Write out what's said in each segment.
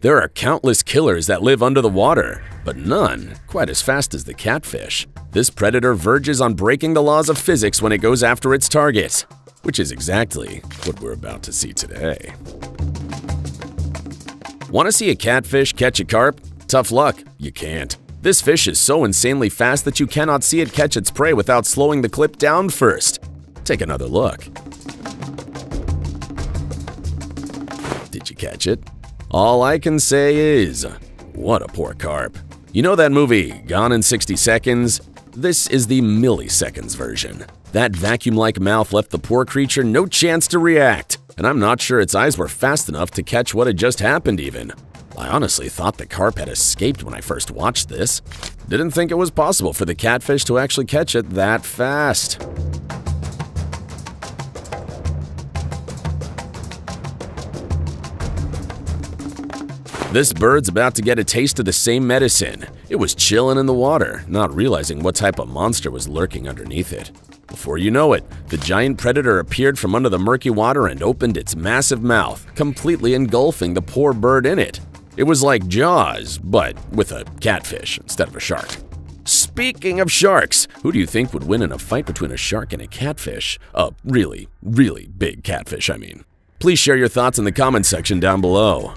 There are countless killers that live under the water, but none quite as fast as the catfish. This predator verges on breaking the laws of physics when it goes after its target, which is exactly what we're about to see today. Want to see a catfish catch a carp? Tough luck, you can't. This fish is so insanely fast that you cannot see it catch its prey without slowing the clip down first. Take another look. Did you catch it? All I can say is, what a poor carp. You know that movie, Gone in 60 Seconds? This is the milliseconds version. That vacuum like mouth left the poor creature no chance to react, and I'm not sure its eyes were fast enough to catch what had just happened, even. I honestly thought the carp had escaped when I first watched this. Didn't think it was possible for the catfish to actually catch it that fast. This bird's about to get a taste of the same medicine. It was chilling in the water, not realizing what type of monster was lurking underneath it. Before you know it, the giant predator appeared from under the murky water and opened its massive mouth, completely engulfing the poor bird in it. It was like Jaws, but with a catfish instead of a shark. Speaking of sharks, who do you think would win in a fight between a shark and a catfish? A really, really big catfish, I mean. Please share your thoughts in the comments section down below.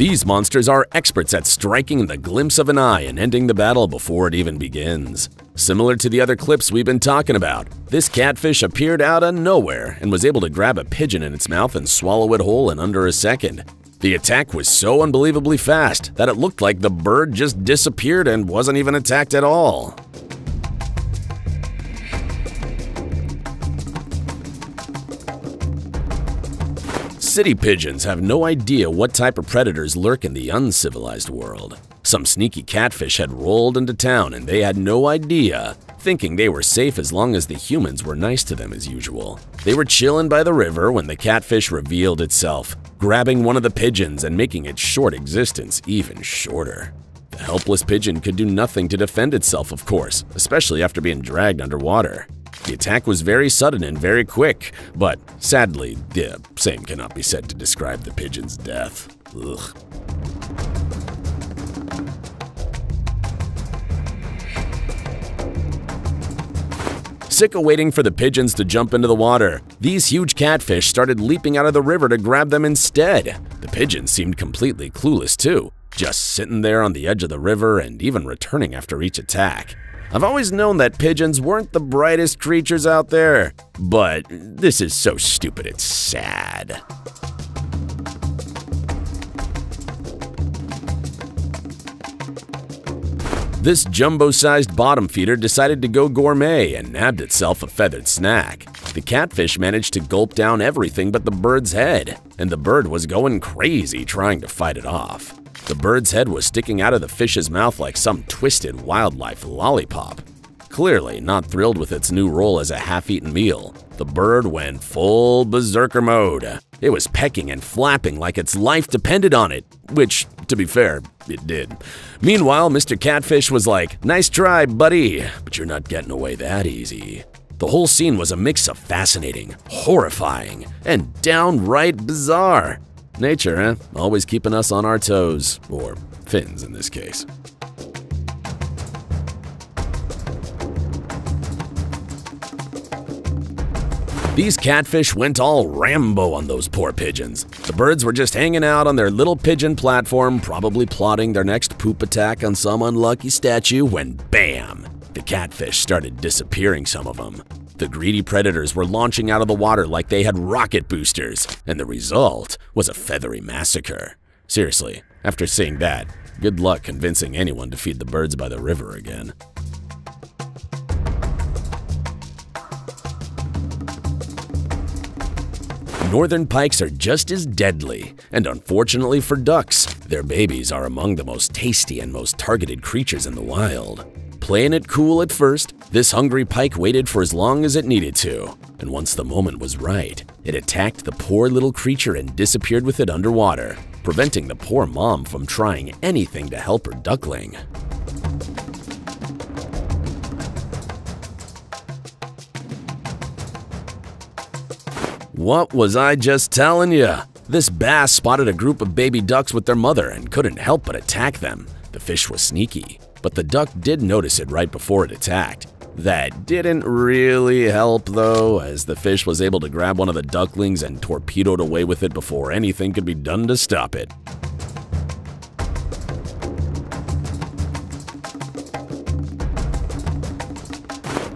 These monsters are experts at striking in the glimpse of an eye and ending the battle before it even begins. Similar to the other clips we've been talking about, this catfish appeared out of nowhere and was able to grab a pigeon in its mouth and swallow it whole in under a second. The attack was so unbelievably fast that it looked like the bird just disappeared and wasn't even attacked at all. City pigeons have no idea what type of predators lurk in the uncivilized world. Some sneaky catfish had rolled into town and they had no idea, thinking they were safe as long as the humans were nice to them as usual. They were chilling by the river when the catfish revealed itself, grabbing one of the pigeons and making its short existence even shorter. The helpless pigeon could do nothing to defend itself, of course, especially after being dragged underwater. The attack was very sudden and very quick, but sadly, the same cannot be said to describe the pigeon's death. Ugh. Sick of waiting for the pigeons to jump into the water, these huge catfish started leaping out of the river to grab them instead. The pigeons seemed completely clueless too, just sitting there on the edge of the river and even returning after each attack. I've always known that pigeons weren't the brightest creatures out there, but this is so stupid it's sad. This jumbo-sized bottom feeder decided to go gourmet and nabbed itself a feathered snack. The catfish managed to gulp down everything but the bird's head, and the bird was going crazy trying to fight it off. The bird's head was sticking out of the fish's mouth like some twisted wildlife lollipop. Clearly not thrilled with its new role as a half-eaten meal, the bird went full berserker mode. It was pecking and flapping like its life depended on it, which, to be fair, it did. Meanwhile, Mr. Catfish was like, Nice try, buddy, but you're not getting away that easy. The whole scene was a mix of fascinating, horrifying, and downright bizarre. Nature, eh? Always keeping us on our toes, or fins in this case. These catfish went all Rambo on those poor pigeons. The birds were just hanging out on their little pigeon platform, probably plotting their next poop attack on some unlucky statue, when bam! The catfish started disappearing some of them. The greedy predators were launching out of the water like they had rocket boosters, and the result was a feathery massacre. Seriously, after seeing that, good luck convincing anyone to feed the birds by the river again. Northern pikes are just as deadly, and unfortunately for ducks, their babies are among the most tasty and most targeted creatures in the wild. Playing it cool at first, this hungry pike waited for as long as it needed to, and once the moment was right, it attacked the poor little creature and disappeared with it underwater, preventing the poor mom from trying anything to help her duckling. What was I just telling you? This bass spotted a group of baby ducks with their mother and couldn't help but attack them. The fish was sneaky, but the duck did notice it right before it attacked. That didn't really help though, as the fish was able to grab one of the ducklings and torpedoed away with it before anything could be done to stop it.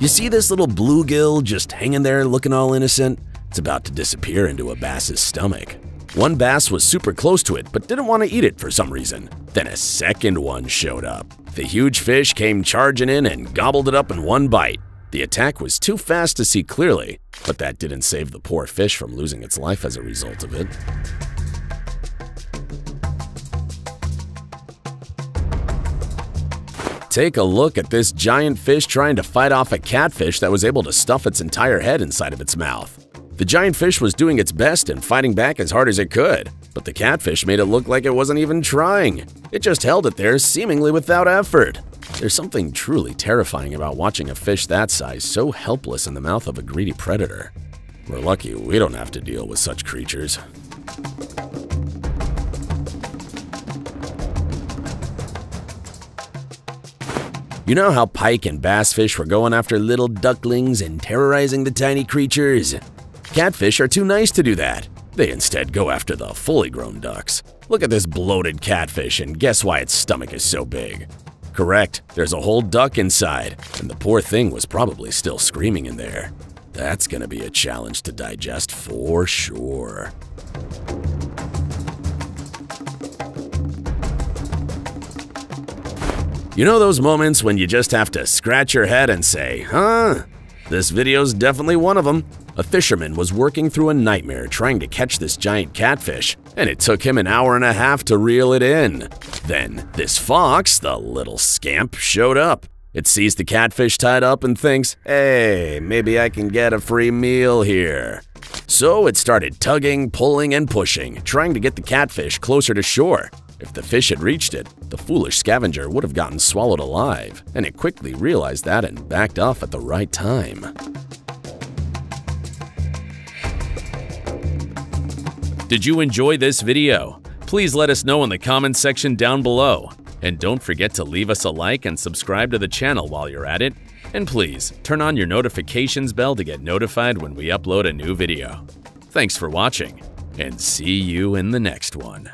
You see this little bluegill just hanging there looking all innocent? It's about to disappear into a bass's stomach. One bass was super close to it but didn't want to eat it for some reason. Then a second one showed up. The huge fish came charging in and gobbled it up in one bite. The attack was too fast to see clearly, but that didn't save the poor fish from losing its life as a result of it. Take a look at this giant fish trying to fight off a catfish that was able to stuff its entire head inside of its mouth. The giant fish was doing its best and fighting back as hard as it could, but the catfish made it look like it wasn't even trying. It just held it there seemingly without effort. There's something truly terrifying about watching a fish that size so helpless in the mouth of a greedy predator. We're lucky we don't have to deal with such creatures. You know how pike and bass fish were going after little ducklings and terrorizing the tiny creatures? Catfish are too nice to do that. They instead go after the fully grown ducks. Look at this bloated catfish and guess why its stomach is so big. Correct, there's a whole duck inside, and the poor thing was probably still screaming in there. That's gonna be a challenge to digest for sure. You know those moments when you just have to scratch your head and say, huh? This video's definitely one of them. A fisherman was working through a nightmare trying to catch this giant catfish, and it took him an hour and a half to reel it in. Then, this fox, the little scamp, showed up. It sees the catfish tied up and thinks, hey, maybe I can get a free meal here. So it started tugging, pulling, and pushing, trying to get the catfish closer to shore. If the fish had reached it, the foolish scavenger would have gotten swallowed alive, and it quickly realized that and backed off at the right time. Did you enjoy this video? Please let us know in the comments section down below. And don't forget to leave us a like and subscribe to the channel while you're at it. And please, turn on your notifications bell to get notified when we upload a new video. Thanks for watching, and see you in the next one.